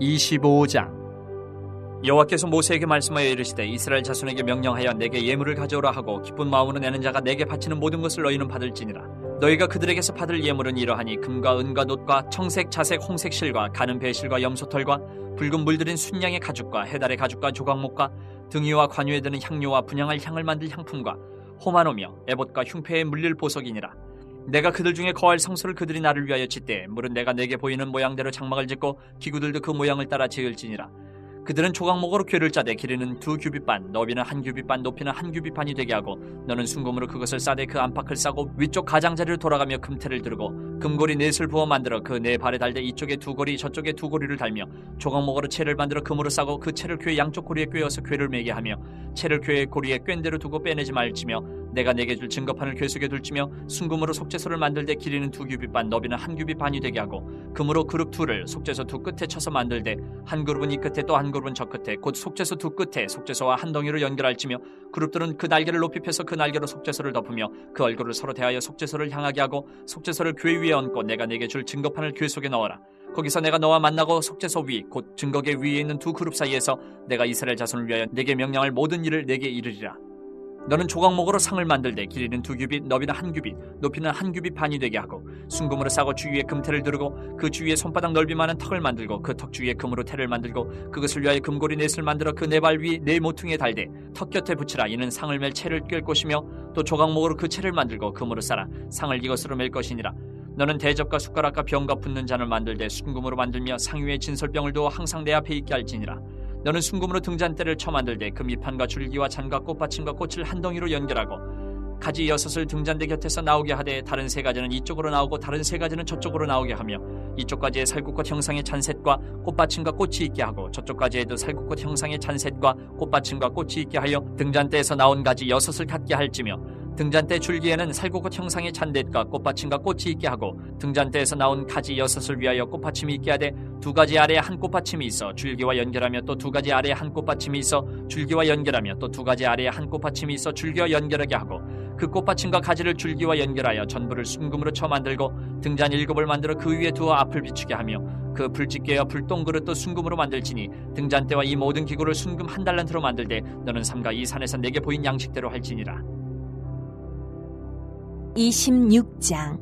25장 여호와께서 모세에게 말씀하여 이르시되 이스라엘 자손에게 명령하여 내게 예물을 가져오라 하고 기쁜 마음으로 내는 자가 내게 바치는 모든 것을 너희는 받을지니라. 너희가 그들에게서 받을 예물은 이러하니 금과 은과 놋과 청색, 자색, 홍색 실과 가는 배실과 염소털과 붉은 물들인 순양의 가죽과 해달의 가죽과 조각목과 등이와 관유에 드는 향료와 분양할 향을 만들 향품과 호마노며 에봇과 흉패에 물릴 보석이니라. 내가 그들 중에 거할 성소를 그들이 나를 위하여 짓되 물은 내가 내게 보이는 모양대로 장막을 짓고 기구들도 그 모양을 따라 지을지니라 그들은 조각목으로 괴를 짜되 길이는 두 규빗반, 너비는 한 규빗반, 높이는 한 규빗반이 되게 하고 너는 순금으로 그것을 싸되 그 안팎을 싸고 위쪽 가장자리로 돌아가며 금태를 들고 금고리 넷을 부어 만들어 그 네 발에 달되 이쪽에 두 고리 저쪽에 두 고리를 달며 조각목으로 채를 만들어 금으로 싸고 그 채를 궤 양쪽 고리에 꿰어서 궤를 매게 하며 채를 궤의 고리에 꿰대로 두고 빼내지 말지며 내가 내게 줄 증거판을 괴속에 둘지며 순금으로 속죄소를 만들되 길이는 두 규빗 반 너비는 한 규빗 반이 되게 하고 금으로 그룹 둘을 속죄소 두 끝에 쳐서 만들되 한 그룹은 이 끝에 또 한 그룹은 저 끝에 곧 속죄소 두 끝에 속죄소와 한 덩이로 연결할지며 그룹들은 그 날개를 높이 펴서 그 날개로 속죄소를 덮으며 그 얼굴을 서로 대하여 속죄소를 향하게 하고 속죄소를 궤 위에 얹고 내가 내게 줄 증거판을 궤 속에 넣어라. 거기서 내가 너와 만나고 속죄소 위 곧 증거계 위에 있는 두 그룹 사이에서 내가 이스라엘 자손을 위하여 내게 명령할 모든 일을 내게 이르리라 너는 조각목으로 상을 만들되 길이는 두 규빗, 너비는 한 규빗, 높이는 한 규빗 반이 되게 하고 순금으로 싸고 주위에 금태를 두르고 그 주위에 손바닥 넓이만한 턱을 만들고 그 턱 주위에 금으로 태를 만들고 그것을 위하여 금고리 넷을 만들어 그 네 발 위에 네 모퉁이에 달되 턱 곁에 붙이라. 이는 상을 멜 채를 꿰 것이며 또 조각목으로 그 채를 만들고 금으로 싸라. 상을 이것으로 멜 것이니라. 너는 대접과 숟가락과 병과 붓는 잔을 만들되 순금으로 만들며 상위에 진설병을 두어 항상 내 앞에 있게 할지니라 너는 순금으로 등잔대를 쳐 만들되 그 줄기와 잔과 꽃받침과 꽃을 한 덩이로 연결하고 가지 여섯을 등잔대 곁에서 나오게 하되 다른 세 가지는 이쪽으로 나오고 다른 세 가지는 저쪽으로 나오게 하며 이쪽 가지에 살구꽃 형상의 잔셋과 꽃받침과 꽃이 있게 하고 저쪽 가지에도 살구꽃 형상의 잔셋과 꽃받침과 꽃이 있게 하여 등잔대에서 나온 가지 여섯을 갖게 할지며 등잔대 줄기에는 살구꽃 형상의 잔댓과 꽃받침과 꽃이 있게 하고 등잔대에서 나온 가지 여섯을 위하여 꽃받침이 있게 하되 두 가지 아래에 한 꽃받침이 있어 줄기와 연결하며 또 두 가지 아래에 한 꽃받침이 있어 줄기와 연결하며 또 두 가지 아래에 한 꽃받침이 있어 줄기와 연결하게 하고 그 꽃받침과 가지를 줄기와 연결하여 전부를 순금으로 쳐 만들고 등잔 일곱을 만들어 그 위에 두어 앞을 비추게 하며 그 불집게와 불똥그릇도 순금으로 만들지니 등잔대와 이 모든 기구를 순금 한 달란트로 만들되 너는 삼가 이 산에서 내게 보인 양식대로 할지니라 26장.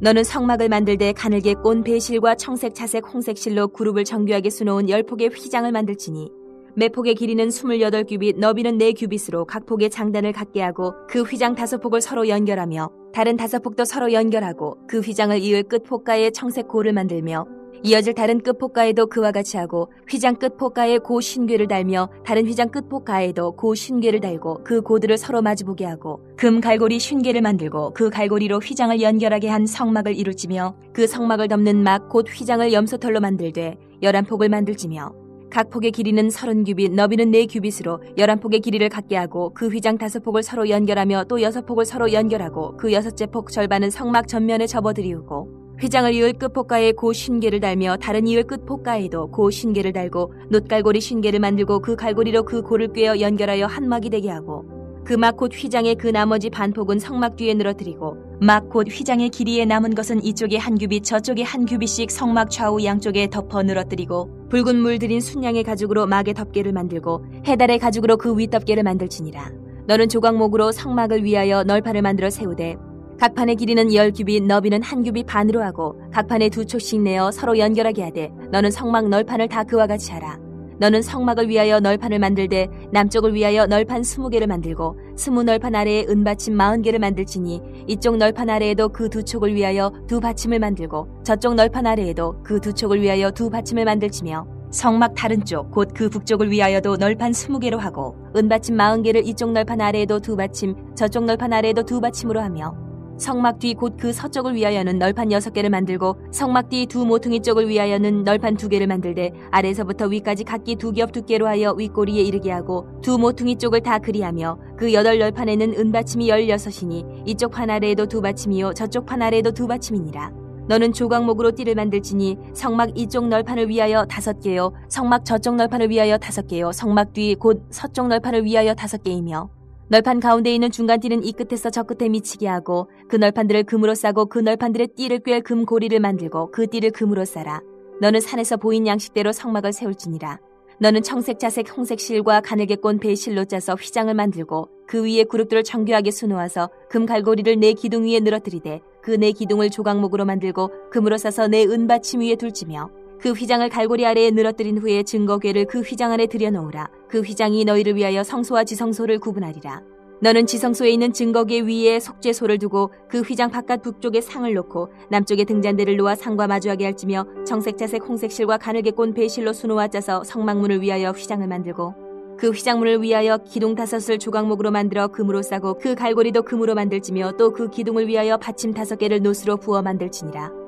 너는 성막을 만들되 가늘게 꼰 배실과 청색, 자색, 홍색 실로 그룹을 정교하게 수놓은 열 폭의 휘장을 만들지니 매 폭의 길이는 28규빗, 너비는 4규빗으로 각 폭의 장단을 갖게 하고 그 휘장 다섯 폭을 서로 연결하며 다른 다섯 폭도 서로 연결하고 그 휘장을 이을 끝 폭가에 청색 고를 만들며 이어질 다른 끝폭가에도 그와 같이 하고 휘장 끝폭가에 고 신궤를 달며 다른 휘장 끝폭가에도 고 신궤를 달고 그 고들을 서로 마주보게 하고 금 갈고리 쉰궤를 만들고 그 갈고리로 휘장을 연결하게 한 성막을 이룰지며 그 성막을 덮는 막 곧 휘장을 염소털로 만들되 열한 폭을 만들지며 각 폭의 길이는 서른 규빗, 너비는 네 규빗으로 열한 폭의 길이를 갖게 하고 그 휘장 다섯 폭을 서로 연결하며 또 여섯 폭을 서로 연결하고 그 여섯째 폭 절반은 성막 전면에 접어들이우고 휘장을 이을 끝폭가에 고 신계를 달며 다른 이을 끝폭가에도 고 신계를 달고 놋갈고리 신계를 만들고 그 갈고리로 그 고를 꿰어 연결하여 한막이 되게 하고 그 막 곧 휘장의 그 나머지 반폭은 성막 뒤에 늘어뜨리고 막 곧 휘장의 길이에 남은 것은 이쪽에 한 규빗 저쪽에 한 규빗씩 성막 좌우 양쪽에 덮어 늘어뜨리고 붉은 물 들인 순양의 가죽으로 막의 덮개를 만들고 해달의 가죽으로 그 윗덮개를 만들지니라. 너는 조각목으로 성막을 위하여 널판을 만들어 세우되 각 판의 길이는 열 규빗, 너비는 한 규빗 반으로 하고 각 판에 두 촉씩 내어 서로 연결하게 하되 너는 성막 널판을 다 그와 같이 하라. 너는 성막을 위하여 널판을 만들되 남쪽을 위하여 널판 스무 개를 만들고 스무 널판 아래에 은받침 마흔 개를 만들지니 이쪽 널판 아래에도 그 두 촉을 위하여 두 받침을 만들고 저쪽 널판 아래에도 그 두 촉을 위하여 두 받침을 만들지며 성막 다른 쪽 곧 그 북쪽을 위하여도 널판 스무 개로 하고 은받침 마흔 개를 이쪽 널판 아래에도 두 받침 저쪽 널판 아래에도 두 받침으로 하며 성막 뒤 곧 그 서쪽을 위하여는 널판 여섯 개를 만들고 성막 뒤 두 모퉁이 쪽을 위하여는 널판 두 개를 만들되 아래서부터 위까지 각기 두 겹 두께로 하여 윗꼬리에 이르게 하고 두 모퉁이 쪽을 다 그리하며 그 여덟 널판에는 은받침이 열여섯이니 이쪽 판 아래에도 두 받침이요 저쪽 판 아래에도 두 받침이니라. 너는 조각목으로 띠를 만들지니 성막 이쪽 널판을 위하여 다섯 개요 성막 저쪽 널판을 위하여 다섯 개요 성막 뒤 곧 서쪽 널판을 위하여 다섯 개이며 널판 가운데 있는 중간띠는 이 끝에서 저 끝에 미치게 하고 그 널판들을 금으로 싸고 그 널판들의 띠를 꿰 금고리를 만들고 그 띠를 금으로 싸라. 너는 산에서 보인 양식대로 성막을 세울지니라. 너는 청색, 자색, 홍색 실과 가늘게 꼰 배실로 짜서 휘장을 만들고 그 위에 그룹들을 정교하게 수놓아서 금 갈고리를 내 기둥 위에 늘어뜨리되 그 내 기둥을 조각목으로 만들고 금으로 싸서 내 은받침 위에 둘지며 그 휘장을 갈고리 아래에 늘어뜨린 후에 증거궤를 그 휘장 안에 들여놓으라. 그 휘장이 너희를 위하여 성소와 지성소를 구분하리라. 너는 지성소에 있는 증거궤 위에 속죄소를 두고 그 휘장 바깥 북쪽에 상을 놓고 남쪽에 등잔대를 놓아 상과 마주하게 할지며 청색, 자색, 홍색 실과 가늘게 꼰 배실로 수놓아 짜서 성막문을 위하여 휘장을 만들고 그 휘장문을 위하여 기둥 다섯을 조각목으로 만들어 금으로 싸고 그 갈고리도 금으로 만들지며 또 그 기둥을 위하여 받침 다섯 개를 노스로 부어 만들지니라.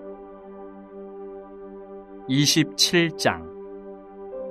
27장.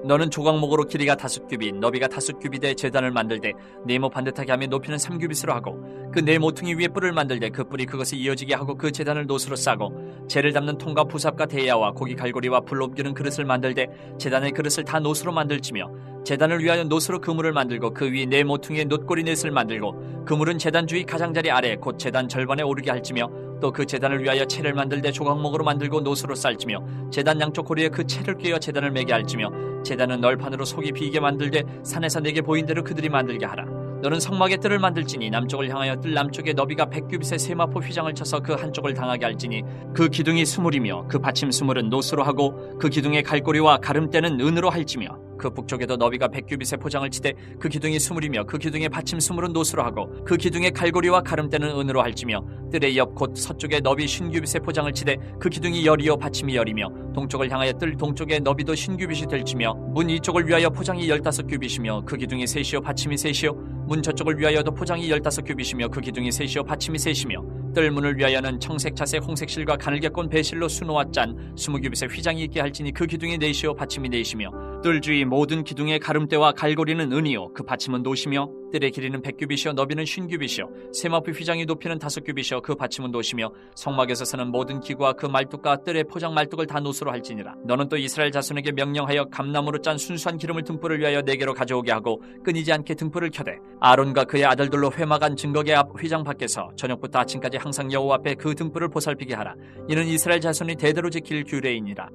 너는 조각목으로 길이가 다섯 규빗, 너비가 다섯 규빗의 재단을 만들되 네모 반듯하게 하며 높이는 삼 규빗으로 하고 그 네 모퉁이 위에 뿔을 만들되 그 뿔이 그것을 이어지게 하고 그 재단을 노수로 싸고 재를 담는 통과 부삽과 대야와 고기 갈고리와 불 옮기는 그릇을 만들되 재단의 그릇을 다 노수로 만들지며 재단을 위하여 노수로 그물을 만들고 그위네 모퉁이의 놋고리 넷을 만들고 그물은 재단 주위 가장자리 아래 곧 재단 절반에 오르게 할지며 또 그 재단을 위하여 채를 만들되 조각목으로 만들고 노수로 쌀지며 제단 양쪽 고리에 그 채를 꿰어 제단을 메게 할지며 제단은 널판으로 속이 비게 만들되 산에서 네게 보인 대로 그들이 만들게 하라. 너는 성막의 뜰을 만들지니 남쪽을 향하여 뜰 남쪽에 너비가 백 규빗의 세마포 휘장을 쳐서 그 한쪽을 당하게 할지니 그 기둥이 스물이며 그 받침 스물은 놋으로 하고 그 기둥의 갈고리와 가름대는 은으로 할지며 그 북쪽에도 너비가 백 규빗의 포장을 치되 그 기둥이 스물이며 그 기둥의 받침 스물은 놋으로 하고 그 기둥의 갈고리와 가름대는 은으로 할지며 뜰의 옆 곧 서쪽에 너비 쉰 규빗의 포장을 치되 그 기둥이 열이요 받침이 열이며 동쪽을 향하여 뜰 동쪽에 너비도 쉰 규빗이 될지며 문 이쪽을 위하여 포장이 열다섯 규빗이며 그 기둥이 셋이요 받침이 셋이요 문 저쪽을 위하여도 포장이 열다섯 규빗이며 그 기둥이 셋이요 받침이 셋이며 뜰 문을 위하여는 청색, 자색, 홍색 실과 가늘게 꼰 베 실로 수놓아 짠 스무 규빗의 휘장이 있게 할지니 그 기둥이 넷이요 받침이 넷이며 뜰 주위 모든 기둥의 가름대와 갈고리는 은이요 그 받침은 놋이며 뜰의 길이는 백 규빗이요 너비는 쉰 규빗이요 세마포 휘장의 높이는 다섯 규빗이요 그 받침은 놋이며 성막에서 쓰는 모든 기구와 그 말뚝과 뜰의 포장 말뚝을 다 놋으로 할지니라. 너는 또 이스라엘 자손에게 명령하여 감나무로 짠 순수한 기름을 등불을 위하여 네게로 가져오게 하고 끊이지 않게 등불을 켜되 아론과 그의 아들들로 회막한 증거계 앞 휘장 밖에서 저녁부터 아침까지 항상 여호와 앞에 그 등불을 보살피게 하라. 이는 이스라엘 자손이 대대로 지킬 규례이니라.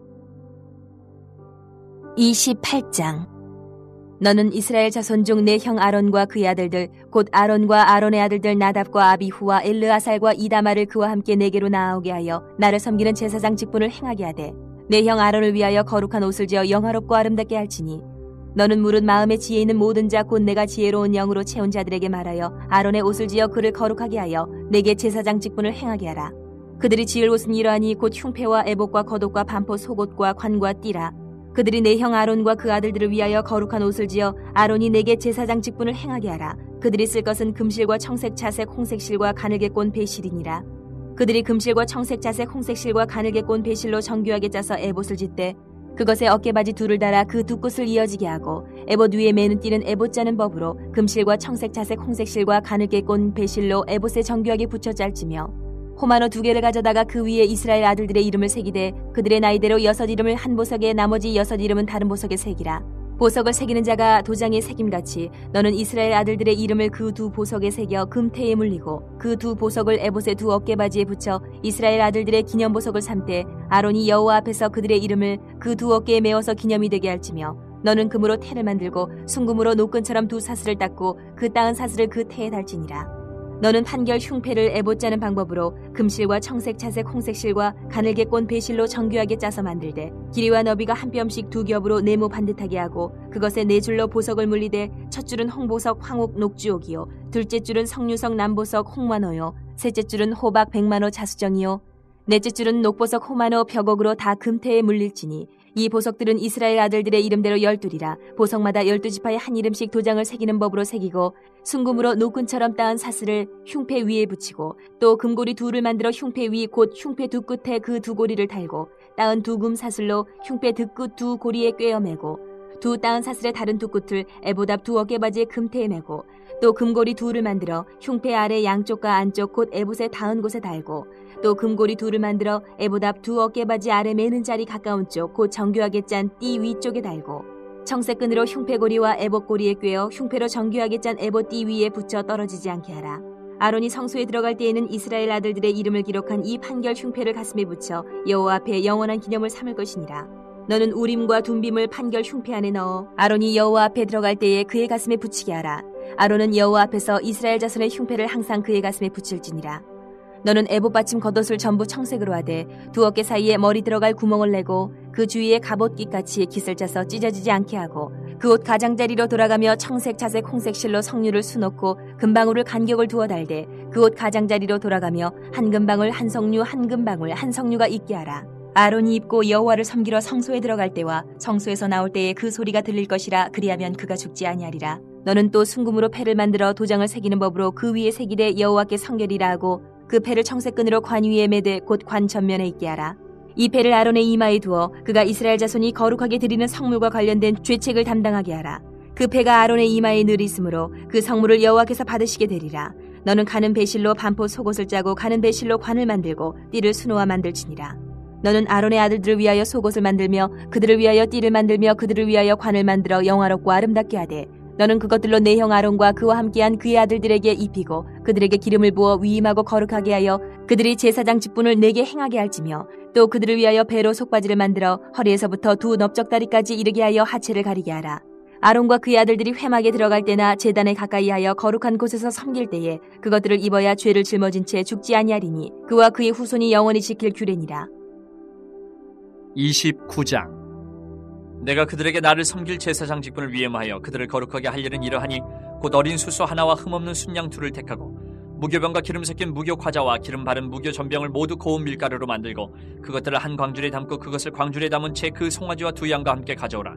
28장. 너는 이스라엘 자손 중 내 형 아론과 그의 아들들 곧 아론과 아론의 아들들 나답과 아비후와 엘르아살과 이다마를 그와 함께 내게로 나아오게 하여 나를 섬기는 제사장 직분을 행하게 하되 내 형 아론을 위하여 거룩한 옷을 지어 영화롭고 아름답게 할지니 너는 물은 마음에 지혜 있는 모든 자 곧 내가 지혜로운 영으로 채운 자들에게 말하여 아론의 옷을 지어 그를 거룩하게 하여 내게 제사장 직분을 행하게 하라 그들이 지을 옷은 이러하니 곧 흉패와 애복과 겉옷과 반포 속옷과 관과 띠라 그들이 내 형 아론과 그 아들들을 위하여 거룩한 옷을 지어 아론이 내게 제사장 직분을 행하게 하라. 그들이 쓸 것은 금실과 청색, 자색, 홍색 실과 가늘게 꼰 배실이니라. 그들이 금실과 청색, 자색, 홍색 실과 가늘게 꼰 배실로 정교하게 짜서 에봇을 짓되 그것에 어깨바지 둘을 달아 그두 끝을 이어지게 하고 에봇 위에 매는 띠는 에봇 짜는 법으로 금실과 청색, 자색, 홍색 실과 가늘게 꼰 배실로 에봇에 정교하게 붙여 짤지며 호마노 두 개를 가져다가 그 위에 이스라엘 아들들의 이름을 새기되 그들의 나이대로 여섯 이름을 한 보석에 나머지 여섯 이름은 다른 보석에 새기라. 보석을 새기는 자가 도장에 새김같이 너는 이스라엘 아들들의 이름을 그 두 보석에 새겨 금태에 물리고 그 두 보석을 에봇의 두 어깨바지에 붙여 이스라엘 아들들의 기념 보석을 삼되 아론이 여호와 앞에서 그들의 이름을 그 두 어깨에 메어서 기념이 되게 할지며 너는 금으로 태를 만들고 순금으로 노끈처럼 두 사슬을 닦고 그 따은 사슬을 그 태에 달지니라. 너는 판결 흉패를 애봇짜는 방법으로 금실과 청색, 차색, 홍색 실과 가늘게 꼰 배실로 정교하게 짜서 만들되 길이와 너비가 한 뼘씩 두 겹으로 네모 반듯하게 하고 그것에 네 줄로 보석을 물리되 첫 줄은 홍보석, 황옥, 녹주옥이요. 둘째 줄은 성류석, 남보석, 홍만호요. 셋째 줄은 호박, 백만호, 자수정이요. 넷째 줄은 녹보석, 호만호, 벽옥으로 다 금태에 물릴지니 이 보석들은 이스라엘 아들들의 이름대로 열둘이라 보석마다 열두 지파의 한 이름씩 도장을 새기는 법으로 새기고 순금으로 노끈처럼 따은 사슬을 흉패 위에 붙이고 또 금고리 둘을 만들어 흉패 위 곧 흉패 두 끝에 그 두 고리를 달고 따은 두 금 사슬로 흉패 득끝 두 고리에 꿰어 매고 두 따은 사슬의 다른 두 끝을 에보답 두 어깨바지에 금태에 매고 또 금고리 둘을 만들어 흉패 아래 양쪽과 안쪽 곧 에봇의 닿은 곳에 달고 또 금고리 둘을 만들어 에보답 두 어깨바지 아래 매는 자리 가까운 쪽 곧 정교하게 짠 띠 위쪽에 달고 청색끈으로 흉패고리와 에봇고리에 꿰어 흉패로 정교하게 짠 에봇 띠 위에 붙여 떨어지지 않게 하라. 아론이 성소에 들어갈 때에는 이스라엘 아들들의 이름을 기록한 이 판결 흉패를 가슴에 붙여 여호와 앞에 영원한 기념을 삼을 것이니라. 너는 우림과 둠빔을 판결 흉패 안에 넣어 아론이 여호와 앞에 들어갈 때에 그의 가슴에 붙이게 하라. 아론은 여호와 앞에서 이스라엘 자손의 흉패를 항상 그의 가슴에 붙일지니라. 너는 애봇 받침 겉옷을 전부 청색으로 하되 두 어깨 사이에 머리 들어갈 구멍을 내고 그 주위에 갑옷깃 같이 깃을 짜서 찢어지지 않게 하고 그 옷 가장자리로 돌아가며 청색, 자색, 홍색 실로 성류를 수놓고 금방울을 간격을 두어 달되 그 옷 가장자리로 돌아가며 한 금방울 한 성류 한 금방울 한 성류가 있게 하라. 아론이 입고 여호와를 섬기러 성소에 들어갈 때와 성소에서 나올 때에 그 소리가 들릴 것이라 그리하면 그가 죽지 아니하리라. 너는 또 순금으로 패를 만들어 도장을 새기는 법으로 그 위에 새기되 여호와께 성결이라 하고 그 패를 청색끈으로 관 위에 매되 곧관 전면에 있게 하라. 이 패를 아론의 이마에 두어 그가 이스라엘 자손이 거룩하게 드리는 성물과 관련된 죄책을 담당하게 하라. 그 패가 아론의 이마에 늘 있으므로 그 성물을 여호와께서 받으시게 되리라. 너는 가는 배실로 반포 속옷을 짜고 가는 배실로 관을 만들고 띠를 수놓아 만들지니라. 너는 아론의 아들들을 위하여 속옷을 만들며 그들을 위하여 띠를 만들며 그들을 위하여 관을 만들어 영화롭고 아름답게 하되 너는 그것들로 내 형 아론과 그와 함께한 그의 아들들에게 입히고 그들에게 기름을 부어 위임하고 거룩하게 하여 그들이 제사장 직분을 내게 행하게 할지며 또 그들을 위하여 배로 속바지를 만들어 허리에서부터 두 넓적다리까지 이르게 하여 하체를 가리게 하라. 아론과 그의 아들들이 회막에 들어갈 때나 제단에 가까이 하여 거룩한 곳에서 섬길 때에 그것들을 입어야 죄를 짊어진 채 죽지 아니하리니 그와 그의 후손이 영원히 지킬 규례니라. 29장 내가 그들에게 나를 섬길 제사장 직분을 위임하여 그들을 거룩하게 할 일은 이러하니 곧 어린 수소 하나와 흠없는 순양 둘을 택하고 무교병과 기름 섞인 무교 과자와 기름 바른 무교 전병을 모두 고운 밀가루로 만들고 그것들을 한 광줄에 담고 그것을 광줄에 담은 채 그 송아지와 두 양과 함께 가져오라.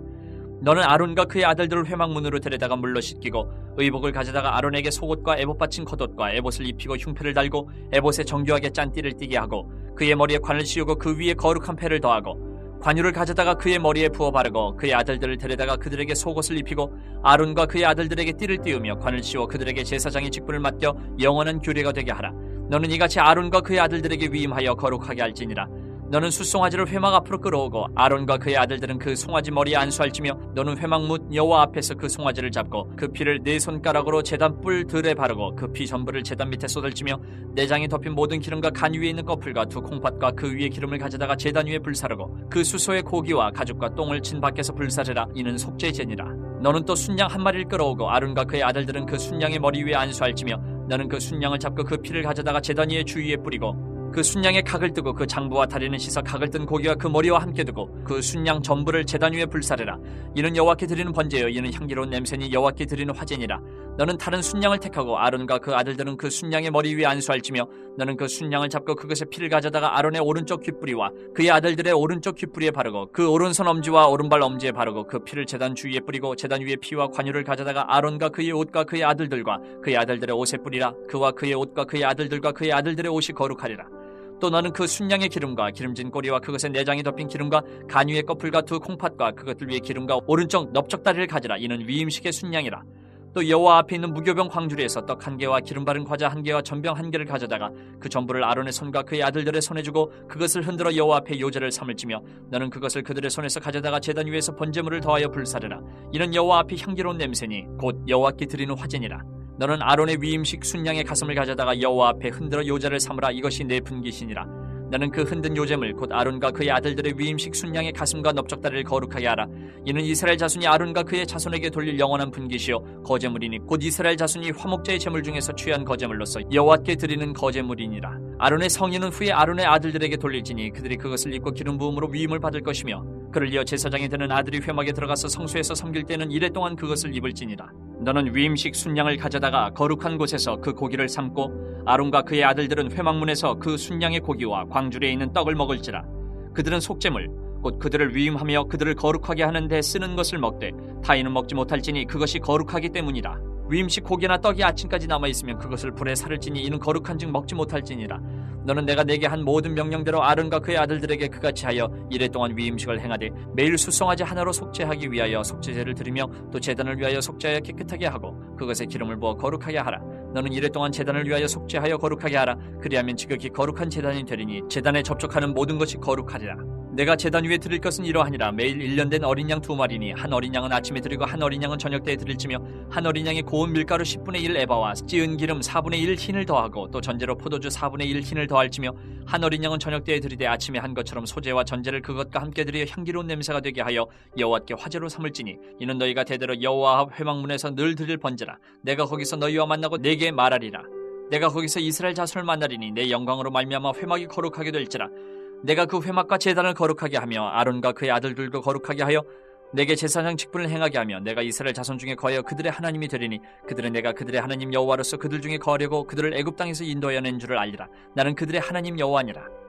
너는 아론과 그의 아들들을 회막문으로 데려다가 물로 씻기고 의복을 가져다가 아론에게 속옷과 에봇 받친 겉옷과 에봇을 입히고 흉패를 달고 에봇에 정교하게 짠 띠를 띠게 하고 그의 머리에 관을 씌우고 그 위에 거룩한 패를 더하고 관유를 가져다가 그의 머리에 부어 바르고 그의 아들들을 데려다가 그들에게 속옷을 입히고 아론과 그의 아들들에게 띠를 띄우며 관을 씌워 그들에게 제사장의 직분을 맡겨 영원한 규례가 되게 하라. 너는 이같이 아론과 그의 아들들에게 위임하여 거룩하게 할지니라. 너는 숫송아지를 회막 앞으로 끌어오고 아론과 그의 아들들은 그 송아지 머리에 안수할지며 너는 회막문 여호와 앞에서 그 송아지를 잡고 그 피를 네 손가락으로 제단 뿔 들에 바르고 그 피 전부를 제단 밑에 쏟을지며 내장이 덮인 모든 기름과 간 위에 있는 꺼풀과 두 콩팥과 그 위에 기름을 가져다가 제단 위에 불사르고 그 수소의 고기와 가죽과 똥을 친 밖에서 불사르라. 이는 속죄 제니라. 너는 또 순양 한 마리를 끌어오고 아론과 그의 아들들은 그 순양의 머리 위에 안수할지며 너는 그 순양을 잡고 그 피를 가져다가 제단 위에 주위에 뿌리고 그 순양의 각을 뜨고 그 장부와 다리는 씻어 각을 뜬 고기와 그 머리와 함께 두고 그 순양 전부를 제단 위에 불사르라. 이는 여호와께 드리는 번제요. 이는 향기로운 냄새니 여호와께 드리는 화제니라. 너는 다른 순양을 택하고 아론과 그 아들들은 그 순양의 머리 위에 안수할지며 너는 그 순양을 잡고 그것의 피를 가져다가 아론의 오른쪽 귓뿌리와 그의 아들들의 오른쪽 귓뿌리에 바르고 그 오른손 엄지와 오른발 엄지에 바르고 그 피를 제단 주위에 뿌리고 제단 위에 피와 관유를 가져다가 아론과 그의 옷과 그의 아들들과 그의 아들들의 옷에 뿌리라. 그와 그의 옷과 그의 아들들과 그의 아들들의 옷이 거룩하리라 또 너는 그 순양의 기름과 기름진 꼬리와 그것의 내장이 덮인 기름과 간유의 꺼풀과 두 콩팥과 그것들 위에 기름과 오른쪽 넓적다리를 가지라. 이는 위임식의 순양이라. 또 여호와 앞에 있는 무교병 광주리에서 떡 한 개와 기름 바른 과자 한 개와 전병 한 개를 가져다가 그 전부를 아론의 손과 그의 아들들의 손에 주고 그것을 흔들어 여호와 앞에 요제를 삼을 지며 너는 그것을 그들의 손에서 가져다가 제단 위에서 번제물을 더하여 불사르라. 이는 여호와 앞에 향기로운 냄새니 곧 여호와께 드리는 화제니라 너는 아론의 위임식 순양의 가슴을 가져다가 여호와 앞에 흔들어 요자를 삼으라. 이것이 내 분기신이라 너는 그 흔든 요zem을 곧 아론과 그의 아들들의 위임식 순양의 가슴과 넓적다리를 거룩하게 하라. 이는 이스라엘 자손이 아론과 그의 자손에게 돌릴 영원한 분기시요. 거제물이니 곧 이스라엘 자손이 화목제의 제물 중에서 취한 거제물로서 여호와께 드리는 거제물이니라. 아론의 성인은 후에 아론의 아들들에게 돌릴지니 그들이 그것을 입고 기름 부음으로 위임을 받을 것이며 그를 이어 제사장이 되는 아들이 회막에 들어가서 성소에서 섬길 때는 이래 동안 그것을 입을지니라. 너는 위임식 순양을 가져다가 거룩한 곳에서 그 고기를 삶고 아론과 그의 아들들은 회막문에서 그 순양의 고기와 광 줄에 있는 떡을 먹을지라. 그들은 속죄물 곧 그들을 위임하며 그들을 거룩하게 하는 데 쓰는 것을 먹되 타인은 먹지 못할지니 그것이 거룩하기 때문이라 위임식 고기나 떡이 아침까지 남아 있으면 그것을 불에 살을지니 이는 거룩한 즉 먹지 못할지니라. 너는 내가 내게 한 모든 명령대로 아른과 그의 아들들에게 그같이 하여 이래 동안 위임식을 행하되 매일 수송아지 하나로 속죄하기 위하여 속죄제를 드리며 또 제단을 위하여 속죄하여 깨끗하게 하고 그것에 기름을 부어 거룩하게 하라. 너는 이래 동안 제단을 위하여 속죄하여 거룩하게 하라. 그리하면 지극히 거룩한 제단이 되리니 제단에 접촉하는 모든 것이 거룩하리라 내가 제단 위에 드릴 것은 이러하니라. 매일 1년 된 어린 양 두 마리니 한 어린 양은 아침에 드리고 한 어린 양은 저녁 때에 드릴지며 한 어린 양에 고운 밀가루 10분의 1 에바와 찌은 기름 4분의 1 흰을 더하고 또 전제로 포도주 4분의 1 흰을 더할지며 한 어린 양은 저녁 때에 드리되 아침에 한 것처럼 소재와 전제를 그것과 함께 드려 향기로운 냄새가 되게 하여 여호와께 화제로 삼을지니 이는 너희가 대대로 여호와 앞 회막문에서 늘 드릴 번제라. 내가 거기서 너희와 만나고 내게 말하리라. 내가 거기서 이스라엘 자손을 만나리니 내 영광으로 말미암아 회막이 거룩하게 될지라 내가 그 회막과 제단을 거룩하게 하며 아론과 그의 아들들도 거룩하게 하여 내게 제사장 직분을 행하게 하며 내가 이스라엘 자손 중에 거하여 그들의 하나님이 되리니 그들은 내가 그들의 하나님 여호와로서 그들 중에 거하려고 그들을 애굽 땅에서 인도하여 낸 줄을 알리라. 나는 그들의 하나님 여호와니라